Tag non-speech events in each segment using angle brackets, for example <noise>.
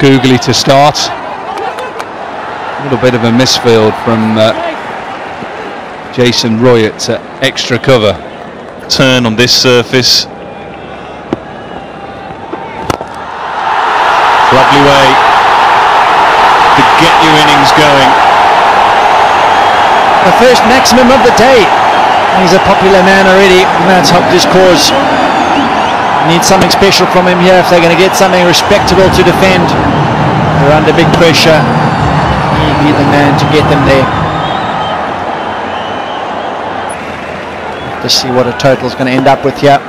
Googly to start. A little bit of a misfield from uh, Jason Roy at uh, extra cover. Turn on this surface. Lovely way to get your innings going. The first maximum of the day. He's a popular man already, and that's helped his cause. Need something special from him here if they're going to get something respectable to defend. They're under big pressure. He'd be the man to get them there. To see what a total is going to end up with here.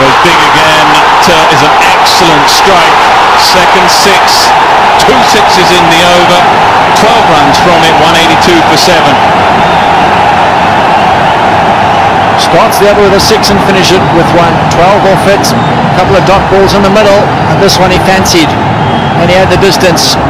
Goes big again. Uh, is an excellent strike. Second six. Two sixes in the over. 12 runs from it. 182 for seven. Starts the other with a six and finish it with one. 12 off it. A couple of dot balls in the middle. And this one he fancied. And he had the distance. <laughs>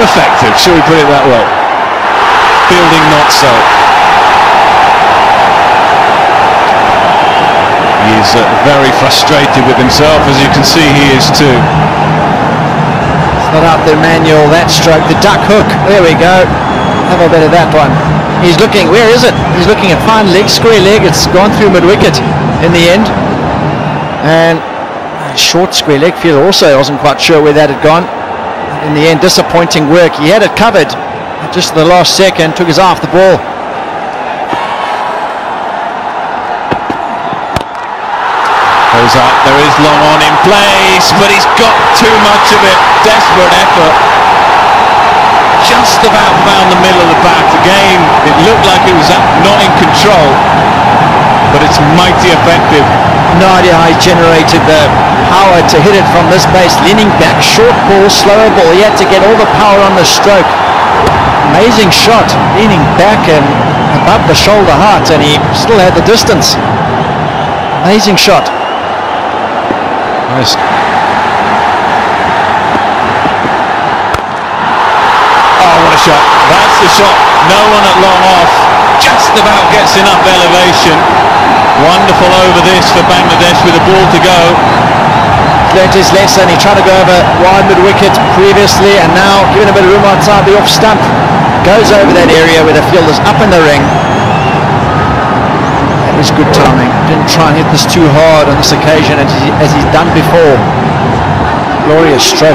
Effective, shall we put it that way? Fielding not so. He's uh, very frustrated with himself, as you can see he is too. It's not out there, Manuel, that stroke. The duck hook, there we go. Have a bit of that one. He's looking, where is it? He's looking at fine leg, square leg. It's gone through mid-wicket in the end. And short square leg field also wasn't quite sure where that had gone. In the end, disappointing work. He had it covered just the last second, took his eye off the ball. Goes up, there is long on in place, but he's got too much of it. Desperate effort. Just about found the middle of the bat again. It looked like it was not in control, but it's mighty effective. No idea how he generated the power to hit it from this base, leaning back, short ball, slower ball. He had to get all the power on the stroke. Amazing shot, leaning back and above the shoulder height, and he still had the distance. Amazing shot. Nice. Oh, what a shot. That's the shot. No one at long off. Just about gets enough elevation. Wonderful over this for Bangladesh with a ball to go. Learned his lesson. He tried to go over wide mid wicket previously and now given a bit of room outside the off stump. Goes over that area where the field is up in the ring good timing. Didn't try and hit this too hard on this occasion as, he, as he's done before. Glorious stroke